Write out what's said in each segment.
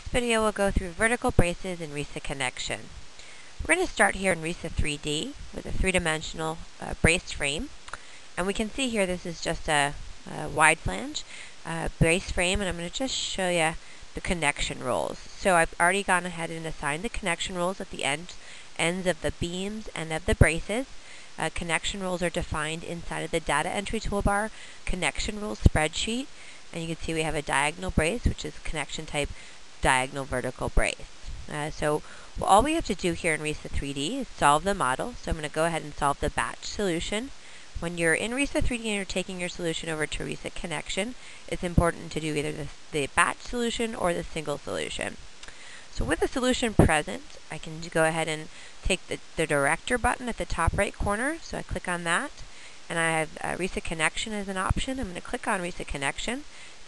this video we'll go through vertical braces in RISAConnection. We're going to start here in RISA 3D with a three-dimensional uh, brace frame. And we can see here this is just a, a wide flange uh, brace frame and I'm going to just show you the connection rules. So I've already gone ahead and assigned the connection rules at the end, ends of the beams and of the braces. Uh, connection rules are defined inside of the data entry toolbar connection rules spreadsheet and you can see we have a diagonal brace which is connection type diagonal vertical brace. Uh, so all we have to do here in RISA 3D is solve the model. So I'm going to go ahead and solve the batch solution. When you're in RISA 3D and you're taking your solution over to RISAConnection, it's important to do either the, the batch solution or the single solution. So with the solution present, I can go ahead and take the, the director button at the top right corner. So I click on that, and I have uh, RISAConnection as an option. I'm going to click on RISAConnection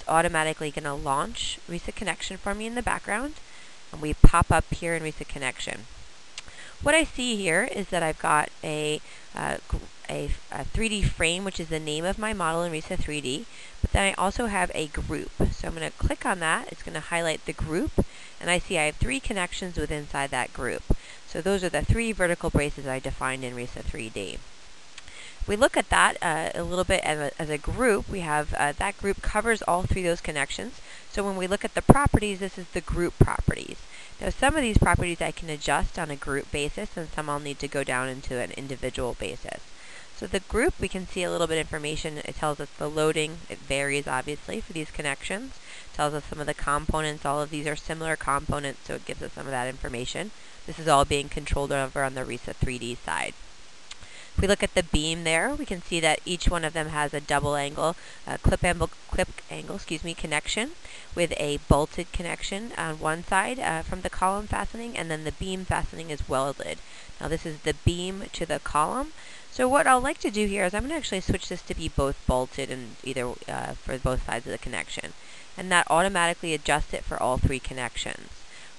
automatically going to launch RISAConnection for me in the background. And we pop up here in RISAConnection. What I see here is that I've got a, uh, a, a, 3D frame, which is the name of my model in RISA 3D. But then I also have a group. So I'm going to click on that. It's going to highlight the group. And I see I have three connections within inside that group. So those are the three vertical braces I defined in RISA 3D we look at that uh, a little bit as a, as a group, we have uh, that group covers all three of those connections. So when we look at the properties, this is the group properties. Now some of these properties I can adjust on a group basis and some I'll need to go down into an individual basis. So the group, we can see a little bit of information. It tells us the loading. It varies, obviously, for these connections. It tells us some of the components. All of these are similar components, so it gives us some of that information. This is all being controlled over on the RISA 3D side. If we look at the beam there, we can see that each one of them has a double angle, uh, clip angle, clip angle, excuse me, connection with a bolted connection on one side uh, from the column fastening, and then the beam fastening is welded. Now this is the beam to the column. So what I'll like to do here is I'm going to actually switch this to be both bolted and either uh, for both sides of the connection. And that automatically adjusts it for all three connections.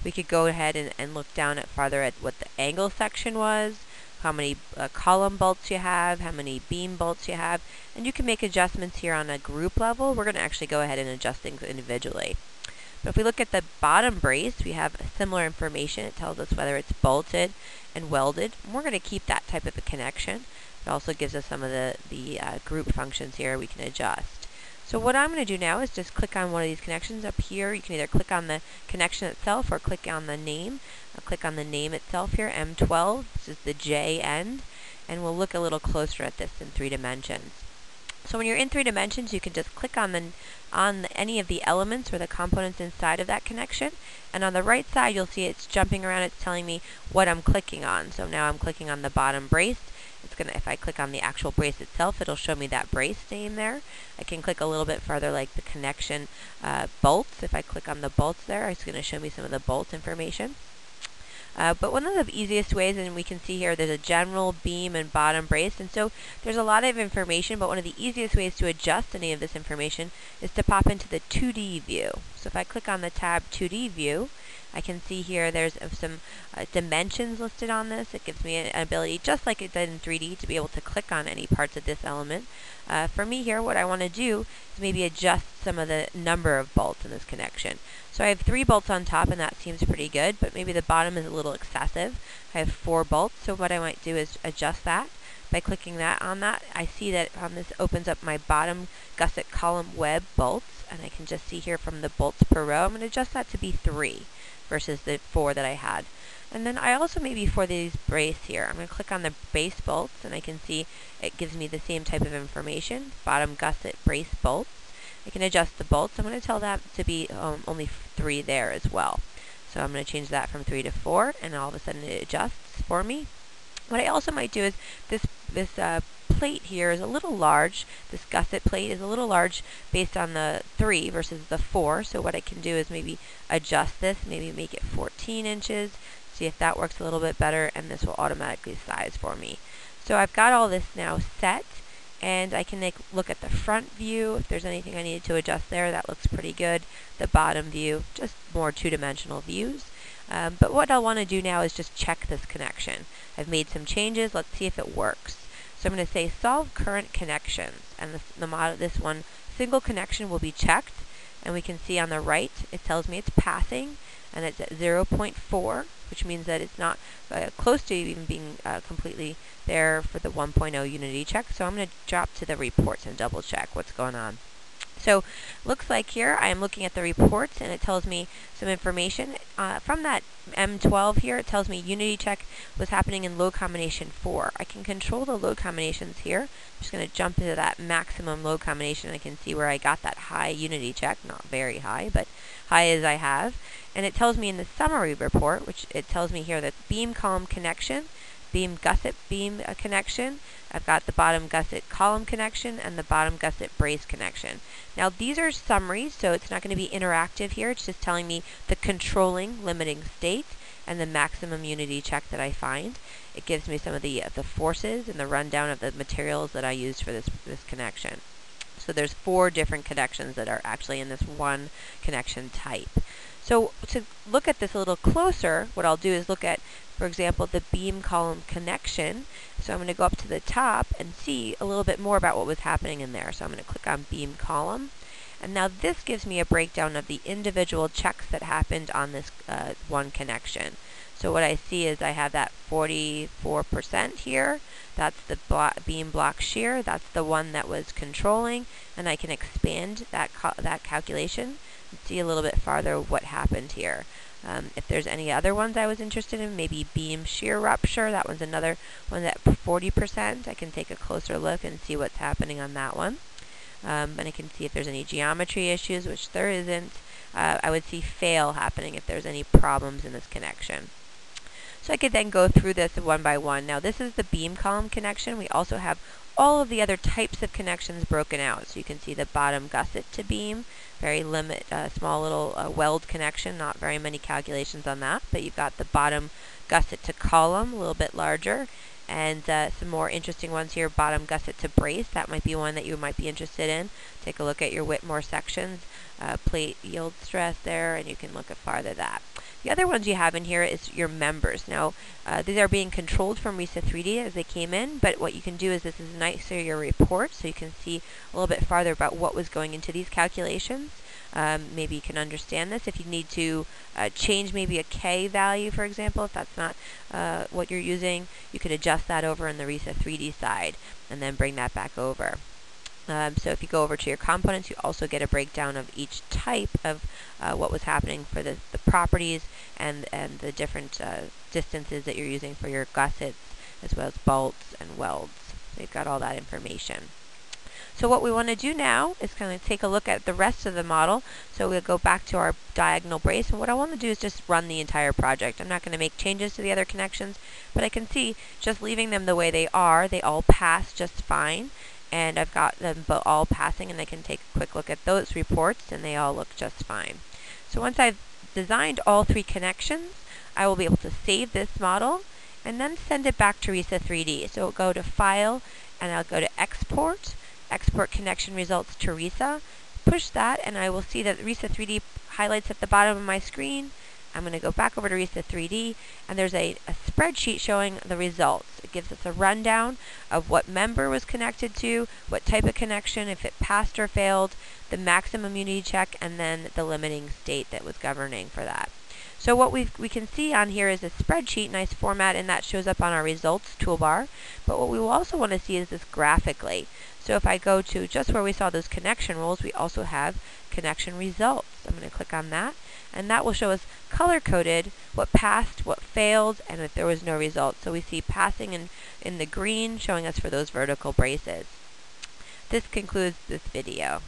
We could go ahead and, and look down at farther at what the angle section was, how many uh, column bolts you have, how many beam bolts you have, and you can make adjustments here on a group level. We're going to actually go ahead and adjust things individually. But if we look at the bottom brace, we have similar information. It tells us whether it's bolted and welded. And we're going to keep that type of a connection. It also gives us some of the, the uh, group functions here we can adjust. So what I'm going to do now is just click on one of these connections up here. You can either click on the connection itself or click on the name. I'll click on the name itself here, M12. This is the J end. And we'll look a little closer at this in three dimensions. So when you're in three dimensions, you can just click on the on the, any of the elements or the components inside of that connection. And on the right side, you'll see it's jumping around. It's telling me what I'm clicking on. So now I'm clicking on the bottom brace. It's gonna, if I click on the actual brace itself, it'll show me that brace name there. I can click a little bit further, like the connection uh, bolts. If I click on the bolts there, it's going to show me some of the bolt information. Uh, but one of the easiest ways, and we can see here, there's a general beam and bottom brace, and so there's a lot of information, but one of the easiest ways to adjust any of this information is to pop into the 2D view. So if I click on the tab 2D view, I can see here there's some uh, dimensions listed on this. It gives me an ability, just like it did in 3D, to be able to click on any parts of this element. Uh, for me here, what I want to do is maybe adjust some of the number of bolts in this connection. So I have three bolts on top, and that seems pretty good, but maybe the bottom is a little excessive. I have four bolts, so what I might do is adjust that. By clicking that on that, I see that on this opens up my bottom gusset column web bolts, and I can just see here from the bolts per row, I'm going to adjust that to be three versus the four that I had. And then I also maybe for these brace here, I'm going to click on the base bolts and I can see it gives me the same type of information, bottom gusset brace bolts. I can adjust the bolts. I'm going to tell that to be um, only three there as well. So I'm going to change that from three to four and all of a sudden it adjusts for me. What I also might do is this, this uh, plate here is a little large. This gusset plate is a little large based on the 3 versus the 4. So what I can do is maybe adjust this, maybe make it 14 inches, see if that works a little bit better, and this will automatically size for me. So I've got all this now set, and I can make, look at the front view. If there's anything I needed to adjust there, that looks pretty good. The bottom view, just more two-dimensional views. Um, but what I'll want to do now is just check this connection. I've made some changes. Let's see if it works. So I'm going to say solve current connections. And the, the model, this one, single connection will be checked. And we can see on the right, it tells me it's passing, and it's at 0.4, which means that it's not uh, close to even being uh, completely there for the 1.0 unity check. So I'm going to drop to the reports and double check what's going on. So looks like here I am looking at the reports and it tells me some information. Uh, from that M12 here, it tells me unity check was happening in load combination 4. I can control the load combinations here. I'm just going to jump into that maximum load combination. I can see where I got that high unity check. Not very high, but high as I have. And it tells me in the summary report, which it tells me here that beam column connection beam gusset beam uh, connection. I've got the bottom gusset column connection and the bottom gusset brace connection. Now these are summaries, so it's not going to be interactive here. It's just telling me the controlling limiting state and the maximum unity check that I find. It gives me some of the uh, the forces and the rundown of the materials that I used for this this connection. So there's four different connections that are actually in this one connection type. So to look at this a little closer, what I'll do is look at for example, the beam column connection. So I'm going to go up to the top and see a little bit more about what was happening in there. So I'm going to click on beam column. And now this gives me a breakdown of the individual checks that happened on this uh, one connection. So what I see is I have that 44% here. That's the beam block shear. That's the one that was controlling. And I can expand that, that calculation and see a little bit farther what happened here. Um, if there's any other ones I was interested in, maybe beam shear rupture, that one's another one at 40%. I can take a closer look and see what's happening on that one. Um, and I can see if there's any geometry issues, which there isn't. Uh, I would see fail happening if there's any problems in this connection. So I could then go through this one by one. Now this is the beam column connection. We also have all of the other types of connections broken out. So you can see the bottom gusset to beam, very limit, uh, small little uh, weld connection, not very many calculations on that, but you've got the bottom gusset to column, a little bit larger, and uh, some more interesting ones here, bottom gusset to brace, that might be one that you might be interested in. Take a look at your Whitmore sections, uh, plate yield stress there, and you can look at farther that. The other ones you have in here is your members. Now, uh, these are being controlled from RISA 3D as they came in, but what you can do is this is nicer your report, so you can see a little bit farther about what was going into these calculations. Um, maybe you can understand this. If you need to uh, change maybe a K value, for example, if that's not uh, what you're using, you could adjust that over in the RISA 3D side and then bring that back over. Um, so if you go over to your components, you also get a breakdown of each type of uh, what was happening for the, the properties and, and the different uh, distances that you're using for your gussets, as well as bolts and welds. They've got all that information. So what we want to do now is kind of take a look at the rest of the model. So we'll go back to our diagonal brace, and what I want to do is just run the entire project. I'm not going to make changes to the other connections, but I can see just leaving them the way they are, they all pass just fine and I've got them all passing and I can take a quick look at those reports and they all look just fine. So once I've designed all three connections, I will be able to save this model and then send it back to RISA 3D. So go to File and I'll go to Export, Export Connection Results to RISA, push that and I will see that RISA 3D highlights at the bottom of my screen I'm going to go back over to RISA 3D, and there's a, a, spreadsheet showing the results. It gives us a rundown of what member was connected to, what type of connection, if it passed or failed, the maximum unity check, and then the limiting state that was governing for that. So what we we can see on here is a spreadsheet, nice format, and that shows up on our results toolbar. But what we will also want to see is this graphically. So if I go to just where we saw those connection rules, we also have connection results. I'm going to click on that and that will show us color-coded what passed, what failed, and if there was no result. So we see passing in, in the green showing us for those vertical braces. This concludes this video.